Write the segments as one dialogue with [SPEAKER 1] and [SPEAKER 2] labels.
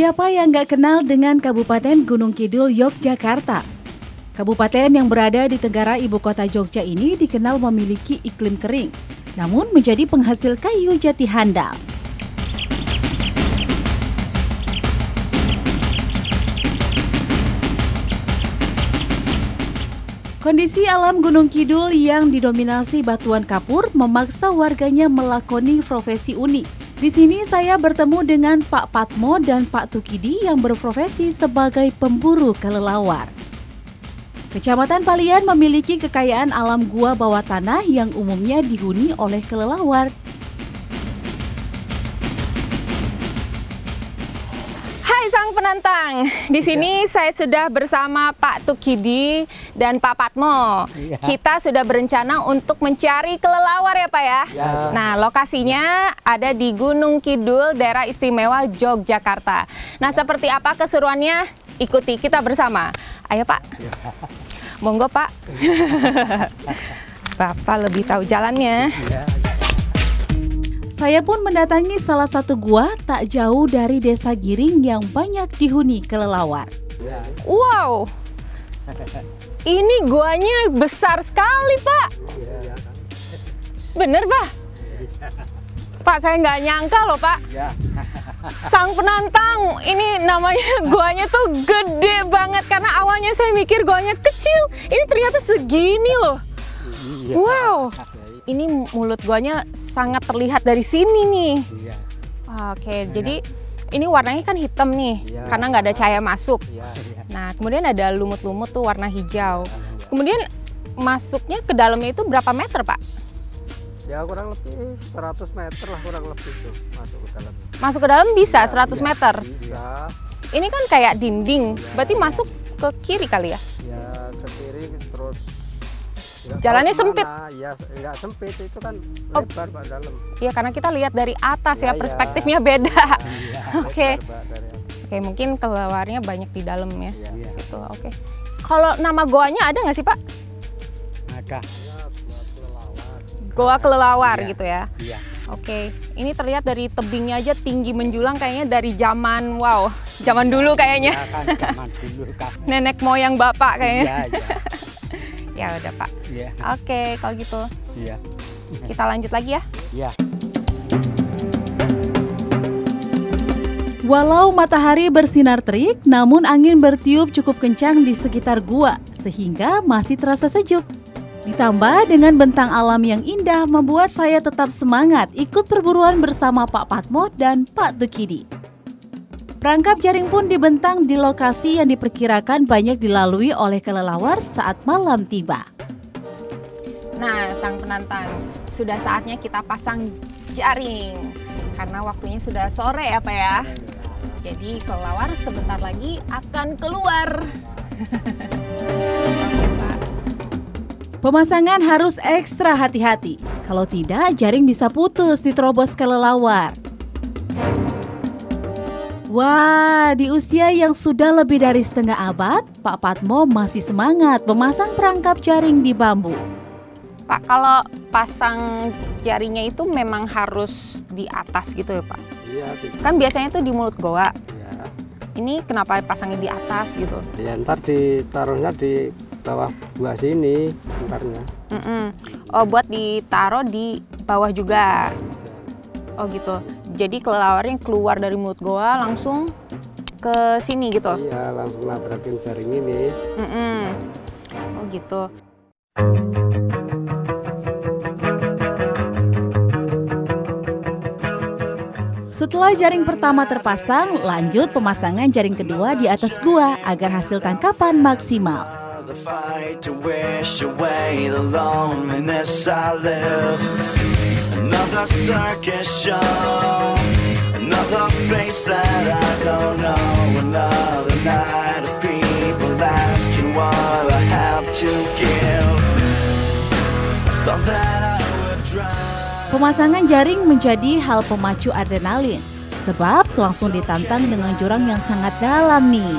[SPEAKER 1] Siapa yang nggak kenal dengan Kabupaten Gunung Kidul, Yogyakarta? Kabupaten yang berada di tenggara ibu kota Jogja ini dikenal memiliki iklim kering, namun menjadi penghasil kayu jati handal. Kondisi alam Gunung Kidul yang didominasi batuan kapur memaksa warganya melakoni profesi unik di sini saya bertemu dengan Pak Patmo dan Pak Tukidi yang berprofesi sebagai pemburu kelelawar. Kecamatan Palian memiliki kekayaan alam gua bawah tanah yang umumnya dihuni oleh kelelawar
[SPEAKER 2] sang penantang. Di sini ya. saya sudah bersama Pak Tukidi dan Pak Patmo. Ya. Kita sudah berencana untuk mencari kelelawar ya Pak ya. ya. Nah lokasinya ada di Gunung Kidul, daerah istimewa Yogyakarta. Nah seperti apa keseruannya? Ikuti kita bersama. Ayo Pak. Ya. Monggo Pak. Bapak lebih tahu jalannya. Ya.
[SPEAKER 1] Saya pun mendatangi salah satu gua tak jauh dari desa Giring yang banyak dihuni kelelawar.
[SPEAKER 2] Wow, ini guanya besar sekali pak. Bener pak? Pak saya nggak nyangka loh pak. Sang penantang, ini namanya guanya tuh gede banget karena awalnya saya mikir guanya kecil. Ini ternyata segini loh. Iya. Wow ini mulut guanya sangat terlihat dari sini nih. Iya. Oke, okay, iya. jadi ini warnanya kan hitam nih, iya. karena nggak ada cahaya masuk. Iya, iya. Nah, kemudian ada lumut-lumut tuh warna hijau. Iya. Kemudian masuknya ke dalamnya itu berapa meter, Pak?
[SPEAKER 3] Ya kurang lebih 100 meter lah kurang lebih itu masuk ke dalam.
[SPEAKER 2] Masuk ke dalam bisa ya, 100 ya, meter?
[SPEAKER 3] Bisa.
[SPEAKER 2] Ini kan kayak dinding, ya, berarti masuk ke kiri kali ya?
[SPEAKER 3] Ya ke kiri terus
[SPEAKER 2] Jalannya sempit.
[SPEAKER 3] Ya, enggak sempit itu kan oh. lebar Pak dalam.
[SPEAKER 2] Iya, karena kita lihat dari atas ya, ya, ya. perspektifnya ya. beda. Ya, Oke. Okay. Oke, okay, mungkin keluarnya banyak di dalam ya. ya. Di situ. Oke. Okay. Kalau nama goanya ada nggak sih, Pak?
[SPEAKER 3] Ada.
[SPEAKER 2] Goa kelelawar ya. gitu ya. Iya. Oke, okay. ini terlihat dari tebingnya aja tinggi menjulang kayaknya dari zaman wow, zaman dulu kayaknya. Ya, kan, zaman dulu kan. Nenek moyang bapak kayaknya. Iya, iya. Ya udah Pak. Iya. Oke, kalau gitu. Iya. Kita lanjut lagi ya. Iya.
[SPEAKER 1] Walau matahari bersinar terik, namun angin bertiup cukup kencang di sekitar gua, sehingga masih terasa sejuk. Ditambah dengan bentang alam yang indah membuat saya tetap semangat ikut perburuan bersama Pak Patmo dan Pak Tukidi. Perangkap jaring pun dibentang di lokasi yang diperkirakan banyak dilalui oleh kelelawar saat malam tiba.
[SPEAKER 2] Nah, sang penantang, sudah saatnya kita pasang jaring karena waktunya sudah sore ya, Pak ya. Jadi kelelawar sebentar lagi akan keluar.
[SPEAKER 1] Pemasangan harus ekstra hati-hati. Kalau tidak, jaring bisa putus diterobos kelelawar. Wah, di usia yang sudah lebih dari setengah abad, Pak Patmo masih semangat memasang perangkap jaring di bambu.
[SPEAKER 2] Pak, kalau pasang jaringnya itu memang harus di atas gitu ya Pak? Iya. Kan biasanya itu di mulut goa. Iya. Ini kenapa pasangnya di atas gitu?
[SPEAKER 3] Ya ntar ditaruhnya di bawah gua sini ntarnya.
[SPEAKER 2] Mm -mm. Oh buat ditaruh di bawah juga? Oh gitu. Jadi kelelawarnya keluar dari mulut goa langsung ke sini gitu?
[SPEAKER 3] Iya, langsung nabrakin jaring ini. Mm -mm.
[SPEAKER 2] Oh gitu.
[SPEAKER 1] Setelah jaring pertama terpasang, lanjut pemasangan jaring kedua di atas gua agar hasil tangkapan maksimal. Another circus show Another face that I don't know Another night of people asking what I have to give Thought that I would drive Pemasangan jaring menjadi hal pemacu adrenalin sebab langsung ditantang dengan jurang yang sangat dalam nih.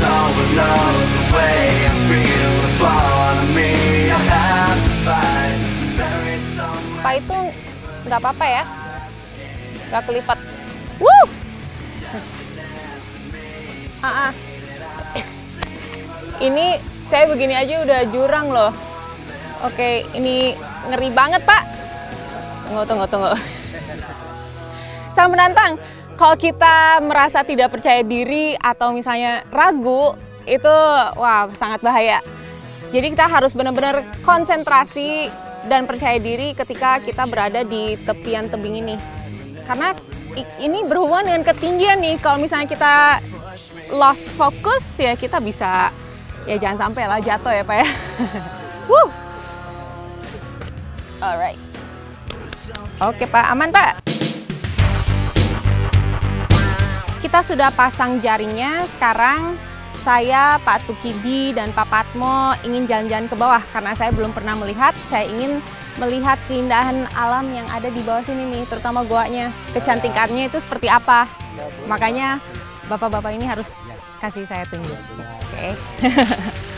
[SPEAKER 1] No one knows the way I feel me.
[SPEAKER 2] Pak itu nggak apa-apa ya? Nggak kelipat. Wuh! Ah, ah. Ini saya begini aja udah jurang loh. Oke, ini ngeri banget pak. Tunggu, tunggu, tunggu. Sang penantang, kalau kita merasa tidak percaya diri atau misalnya ragu, itu wah sangat bahaya. Jadi kita harus benar-benar konsentrasi dan percaya diri ketika kita berada di tepian tebing ini. Karena ini berhubungan dengan ketinggian nih. Kalau misalnya kita lost focus ya kita bisa ya jangan sampai lah jatuh ya Pak ya. Woo. Alright. Oke Pak, aman Pak. Kita sudah pasang jaringnya, sekarang saya, Pak Tukidi, dan Pak Patmo ingin jalan-jalan ke bawah karena saya belum pernah melihat. Saya ingin melihat keindahan alam yang ada di bawah sini nih, terutama goanya. Kecantikannya itu seperti apa. Makanya bapak-bapak ini harus kasih saya tunjuk. Oke.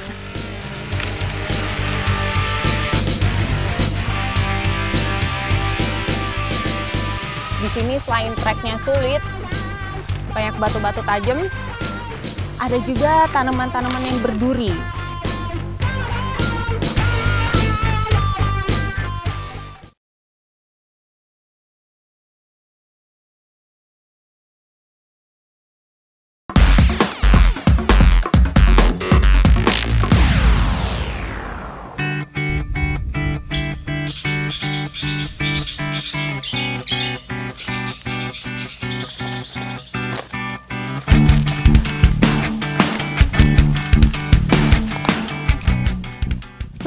[SPEAKER 2] Di sini selain treknya sulit, banyak batu-batu tajam, ada juga tanaman-tanaman yang berduri.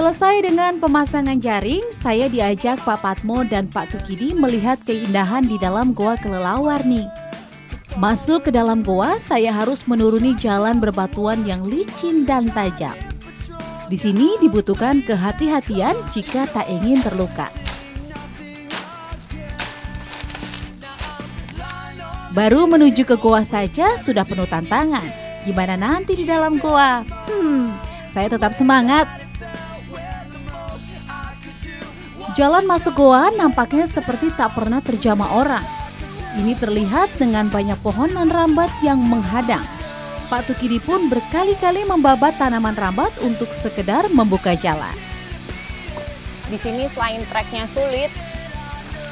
[SPEAKER 1] Selesai dengan pemasangan jaring, saya diajak Pak Patmo dan Pak Tukidi melihat keindahan di dalam Goa Kelelawar nih. Masuk ke dalam goa, saya harus menuruni jalan berbatuan yang licin dan tajam. Di sini dibutuhkan kehati-hatian jika tak ingin terluka. Baru menuju ke goa saja sudah penuh tantangan. Gimana nanti di dalam goa? Hmm, saya tetap semangat Jalan masuk goa nampaknya seperti tak pernah terjamah orang. Ini terlihat dengan banyak pohon dan rambat yang menghadang. Pak Tukidi pun berkali-kali membabat tanaman rambat untuk sekedar membuka jalan.
[SPEAKER 2] Di sini selain treknya sulit,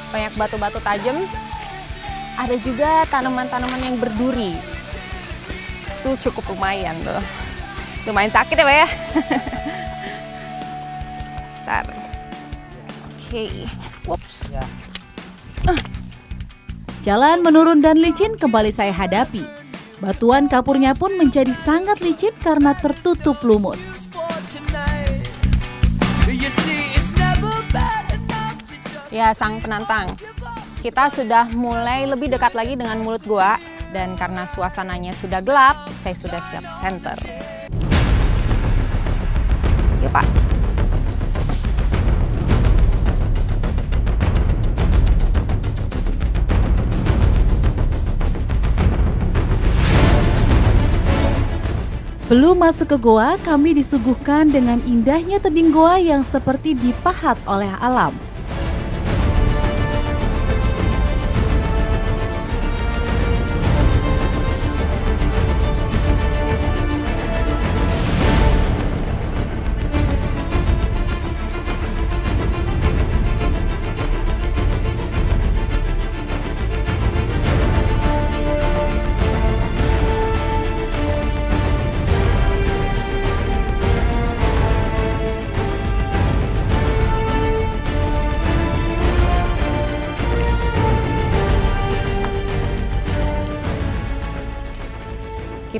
[SPEAKER 2] banyak batu-batu tajam, ada juga tanaman-tanaman yang berduri. Itu cukup lumayan tuh. Lumayan sakit ya Pak ya. Bentar. Oke, whoops. Ya.
[SPEAKER 1] Jalan menurun dan licin kembali saya hadapi. Batuan kapurnya pun menjadi sangat licin karena tertutup lumut.
[SPEAKER 2] Ya, sang penantang. Kita sudah mulai lebih dekat lagi dengan mulut gua dan karena suasananya sudah gelap, saya sudah siap center. Ya, Pak.
[SPEAKER 1] Belum masuk ke goa, kami disuguhkan dengan indahnya tebing goa yang seperti dipahat oleh alam.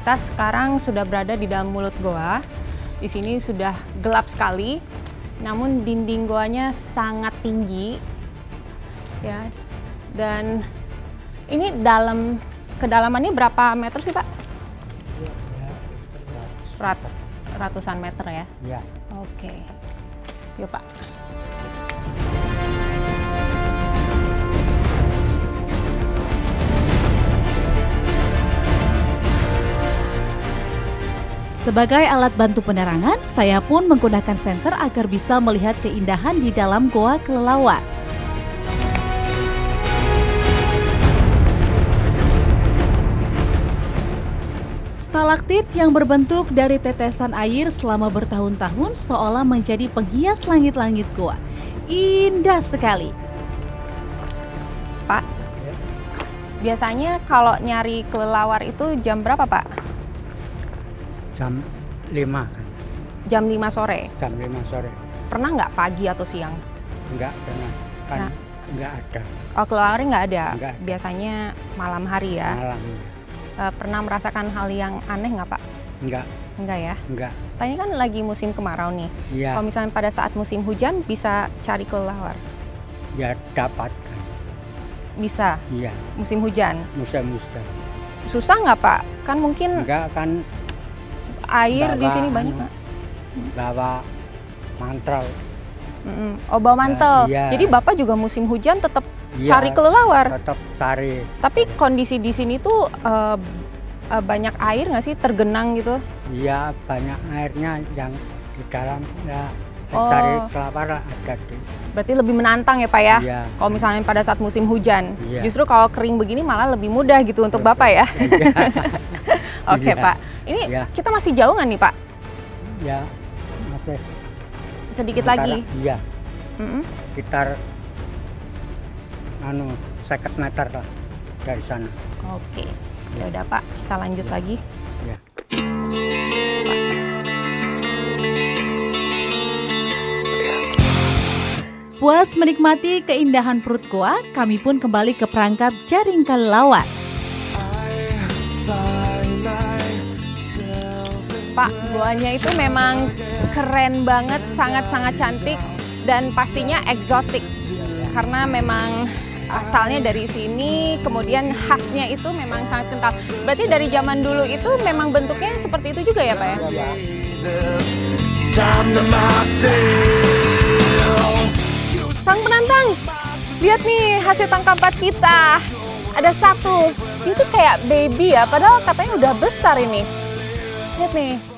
[SPEAKER 2] Kita sekarang sudah berada di dalam mulut goa. Di sini sudah gelap sekali, namun dinding goanya sangat tinggi. Ya. Dan ini dalam kedalamannya berapa meter sih, Pak? Rat, ratusan meter ya?
[SPEAKER 3] Iya.
[SPEAKER 2] Oke. Yuk, Pak.
[SPEAKER 1] Sebagai alat bantu penerangan, saya pun menggunakan senter agar bisa melihat keindahan di dalam Goa Kelelawar. Stalaktit yang berbentuk dari tetesan air selama bertahun-tahun seolah menjadi penghias langit-langit gua. Indah sekali.
[SPEAKER 2] Pak, biasanya kalau nyari kelelawar itu jam berapa Pak?
[SPEAKER 3] Jam 5 kan,
[SPEAKER 2] Jam 5 sore.
[SPEAKER 3] jam 5 sore.
[SPEAKER 2] Pernah nggak pagi atau siang?
[SPEAKER 3] Enggak pernah, kan
[SPEAKER 2] Nah.
[SPEAKER 3] enggak ada
[SPEAKER 2] Oh kelawarnya nggak ada.
[SPEAKER 3] Nggak ada.
[SPEAKER 2] Biasanya malam hari ya.
[SPEAKER 3] malam.
[SPEAKER 2] Eh, pernah merasakan hal yang aneh nggak Pak?
[SPEAKER 3] Enggak,
[SPEAKER 2] Enggak ya.
[SPEAKER 3] enggak.
[SPEAKER 2] Pak ini kan lagi musim kemarau nih.
[SPEAKER 3] Iya,
[SPEAKER 2] Kalau misalnya pada saat musim hujan bisa cari kelelawar.
[SPEAKER 3] ya dapat.
[SPEAKER 2] Bisa
[SPEAKER 3] Iya,
[SPEAKER 2] musim hujan.
[SPEAKER 3] musa-musa.
[SPEAKER 2] Susah nggak Pak? Kan mungkin
[SPEAKER 3] Enggak kan
[SPEAKER 2] air di sini banyak Pak.
[SPEAKER 3] bawa mantrol.
[SPEAKER 2] Mm-mm. Oh bawa mantel.
[SPEAKER 3] iya.
[SPEAKER 2] Jadi Bapak juga musim hujan tetap
[SPEAKER 3] Iya,
[SPEAKER 2] cari kelelawar.
[SPEAKER 3] Tetap cari.
[SPEAKER 2] Tapi kondisi di sini tuh eh, eh, banyak air nggak sih tergenang gitu?
[SPEAKER 3] Iya, banyak airnya yang di dalam ya
[SPEAKER 2] Oh.
[SPEAKER 3] cari kelapa ada di.
[SPEAKER 2] Berarti lebih menantang ya Pak ya?
[SPEAKER 3] Iya.
[SPEAKER 2] Kalau misalnya pada saat musim hujan,
[SPEAKER 3] Iya.
[SPEAKER 2] justru kalau kering begini malah lebih mudah gitu untuk Bapak ya.
[SPEAKER 3] Iya.
[SPEAKER 2] Oke
[SPEAKER 3] Iya.
[SPEAKER 2] Pak, ini
[SPEAKER 3] Iya.
[SPEAKER 2] kita masih jauh nggak nih Pak?
[SPEAKER 3] ya, masih
[SPEAKER 2] Sedikit
[SPEAKER 3] antara-
[SPEAKER 2] lagi.
[SPEAKER 3] Iya,
[SPEAKER 2] Mm-mm.
[SPEAKER 3] sekitar anu 50 meter lah dari sana.
[SPEAKER 2] Oke, ya udah Pak, kita lanjut lagi.
[SPEAKER 3] Ya.
[SPEAKER 1] Puas menikmati keindahan perut goa, kami pun kembali ke perangkap jaring kelelawar.
[SPEAKER 2] Pak, goanya itu memang keren banget, sangat-sangat cantik dan pastinya eksotik. Karena memang asalnya dari sini, kemudian khasnya itu memang sangat kental. Berarti dari zaman dulu itu memang bentuknya seperti itu juga ya Pak ya? Sang penantang, lihat nih hasil tangkapan kita. Ada satu, itu kayak baby ya, padahal katanya udah besar ini. Lihat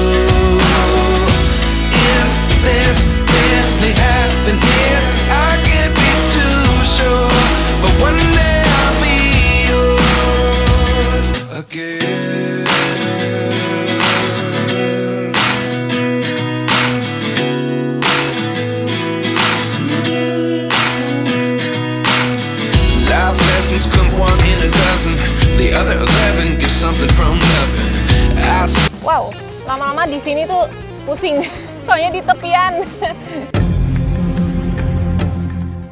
[SPEAKER 2] Wow, lama-lama di sini tuh pusing. Soalnya di tepian.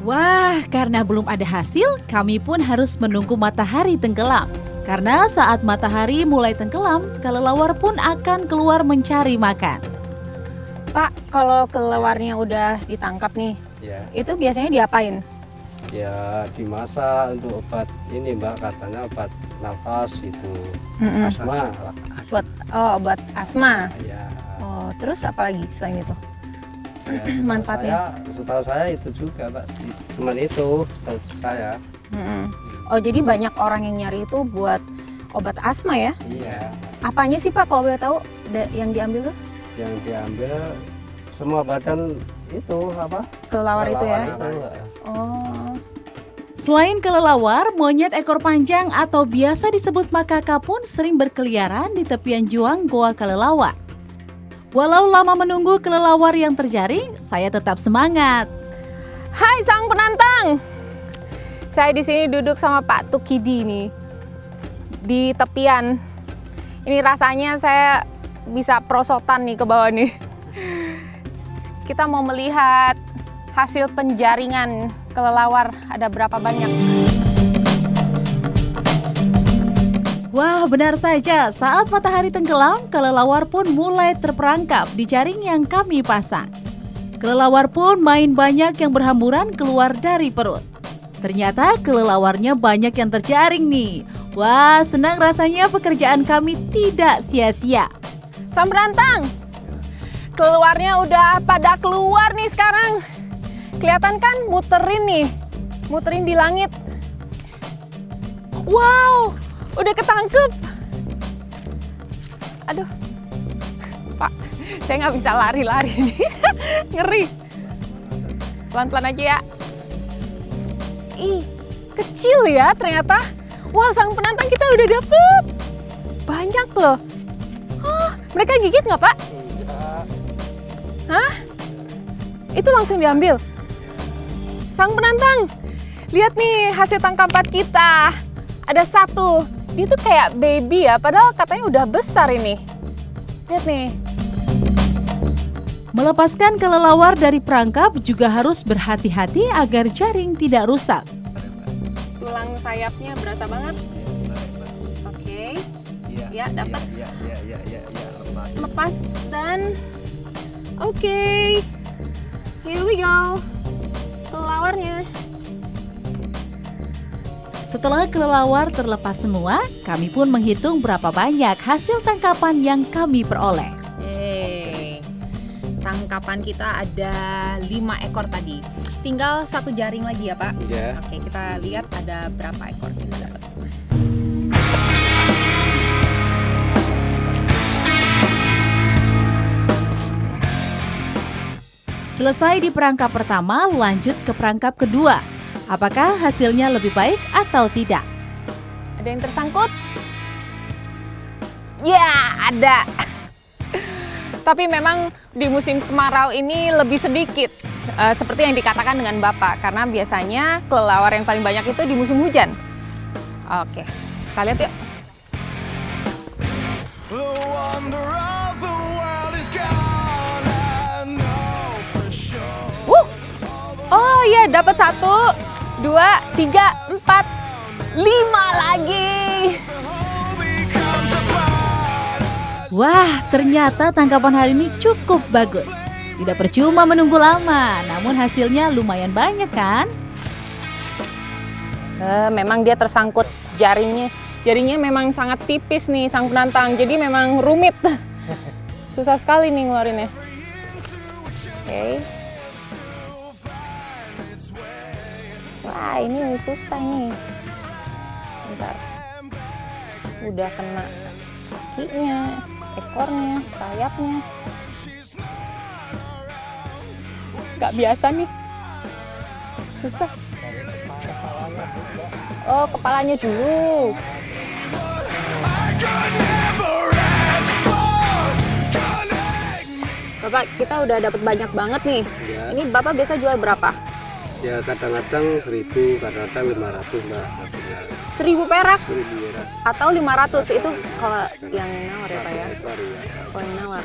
[SPEAKER 1] Wah, karena belum ada hasil, kami pun harus menunggu matahari tenggelam. Karena saat matahari mulai tenggelam, kelelawar pun akan keluar mencari makan.
[SPEAKER 2] Pak, kalau kelewarnya udah ditangkap nih,
[SPEAKER 3] Ya,
[SPEAKER 2] itu biasanya diapain?
[SPEAKER 3] ya dimasak untuk obat ini Mbak katanya obat nafas itu
[SPEAKER 2] Mm-mm.
[SPEAKER 3] asma.
[SPEAKER 2] Buat oh, obat asma.
[SPEAKER 3] Ya,
[SPEAKER 2] Oh, terus apa lagi selain itu?
[SPEAKER 3] ya,
[SPEAKER 2] Manfaatnya?
[SPEAKER 3] Saya, setahu saya itu juga Mbak. Cuman itu setahu saya.
[SPEAKER 2] Mm-mm. Oh, jadi banyak orang yang nyari itu buat obat asma ya?
[SPEAKER 3] Iya,
[SPEAKER 2] Apanya sih Pak kalau boleh tahu yang diambil tuh?
[SPEAKER 3] yang diambil semua badan itu apa?
[SPEAKER 2] Kelelawar itu ya?
[SPEAKER 3] Itu,
[SPEAKER 2] Oh.
[SPEAKER 1] Selain kelelawar, monyet ekor panjang atau biasa disebut makaka pun sering berkeliaran di tepian juang goa kelelawar. Walau lama menunggu kelelawar yang terjaring, saya tetap semangat.
[SPEAKER 2] Hai sang penantang. Saya di sini duduk sama Pak Tukidi nih. Di tepian. Ini rasanya saya bisa prosotan nih ke bawah nih. Kita mau melihat hasil penjaringan kelelawar ada berapa banyak.
[SPEAKER 1] Wah, benar saja. Saat matahari tenggelam, kelelawar pun mulai terperangkap di jaring yang kami pasang. Kelelawar pun main banyak yang berhamburan keluar dari perut. Ternyata kelelawarnya banyak yang terjaring nih. Wah, senang rasanya pekerjaan kami tidak sia-sia.
[SPEAKER 2] Sam berantang. Keluarnya udah pada keluar nih sekarang. Kelihatan kan muterin nih. Muterin di langit. Wow, udah ketangkep. Aduh. Pak, saya nggak bisa lari-lari nih. Ngeri. Pelan-pelan aja ya. Ih, kecil ya ternyata. Wah, sang penantang kita udah dapet. Banyak loh. Oh, mereka gigit nggak, Pak? Hah? Itu langsung diambil? Sang penantang, lihat nih hasil tangkapan kita. Ada satu. Dia tuh kayak baby ya, padahal katanya udah besar ini. Lihat nih.
[SPEAKER 1] Melepaskan kelelawar dari perangkap juga harus berhati-hati agar jaring tidak rusak.
[SPEAKER 2] Tulang sayapnya berasa banget. Oke. Ya, dapat.
[SPEAKER 3] Iya, iya, iya, iya, iya, lepas.
[SPEAKER 2] Lepas dan Oke. Here we go. Kelawarnya.
[SPEAKER 1] Setelah kelelawar terlepas semua, kami pun menghitung berapa banyak hasil tangkapan yang kami peroleh.
[SPEAKER 2] Yeay. Tangkapan kita ada 5 ekor tadi. Tinggal satu jaring lagi ya, Pak.
[SPEAKER 3] Iya.
[SPEAKER 2] Oke, kita lihat ada berapa ekor kita dapat.
[SPEAKER 1] Selesai di perangkap pertama, lanjut ke perangkap kedua. Apakah hasilnya lebih baik atau tidak?
[SPEAKER 2] Ada yang tersangkut? Ya, ada. Tapi memang di musim kemarau ini lebih sedikit. Eh, seperti yang dikatakan dengan Bapak, karena biasanya kelelawar yang paling banyak itu di musim hujan. Oke, kita lihat yuk.
[SPEAKER 4] The wonder
[SPEAKER 2] Oh iya, dapat satu, dua, tiga, empat, lima lagi.
[SPEAKER 1] Wah, ternyata tangkapan hari ini cukup bagus. Tidak percuma menunggu lama, namun hasilnya lumayan banyak kan?
[SPEAKER 2] Eh, memang dia tersangkut jaringnya. Jaringnya memang sangat tipis nih sang penantang, jadi memang rumit. Susah sekali nih ngeluarinnya. Oke. Wah, ini susah nih. Bentar. Udah kena kakinya, ekornya, sayapnya. Gak biasa nih. Susah. Oh, kepalanya dulu. Bapak, kita udah dapat banyak banget nih.
[SPEAKER 3] Ya,
[SPEAKER 2] Ini Bapak biasa jual berapa?
[SPEAKER 3] Ya kadang-kadang seribu, kadang-kadang lima ratus mbak.
[SPEAKER 2] Seribu perak
[SPEAKER 3] Seribu ya.
[SPEAKER 2] atau 500 itu kalau yang nawar ya Pak ya?
[SPEAKER 3] Ya.
[SPEAKER 2] Oh yang nawar.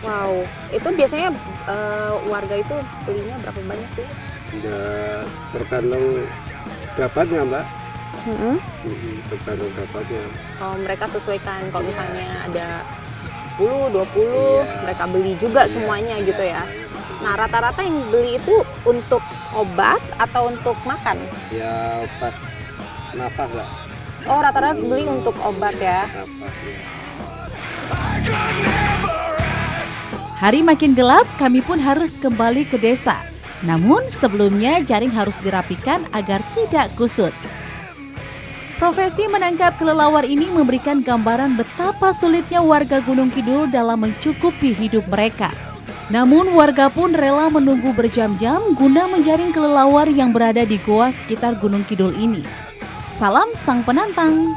[SPEAKER 2] Wow, itu biasanya eh, warga itu belinya berapa banyak sih?
[SPEAKER 3] Udah tergantung dapatnya mbak.
[SPEAKER 2] Mm-mm.
[SPEAKER 3] Mhm, Tergantung dapatnya.
[SPEAKER 2] Oh mereka sesuaikan kalau misalnya ada 10, 20, mereka beli juga semuanya gitu ya. Nah rata-rata yang beli itu untuk obat atau untuk makan?
[SPEAKER 3] Ya obat nafas lah.
[SPEAKER 2] Oh rata-rata beli untuk obat ya.
[SPEAKER 3] Nafas ya.
[SPEAKER 1] Hari makin gelap, kami pun harus kembali ke desa. Namun sebelumnya jaring harus dirapikan agar tidak kusut. Profesi menangkap kelelawar ini memberikan gambaran betapa sulitnya warga Gunung Kidul dalam mencukupi hidup mereka. Namun warga pun rela menunggu berjam-jam guna menjaring kelelawar yang berada di goa sekitar Gunung Kidul ini. Salam sang penantang.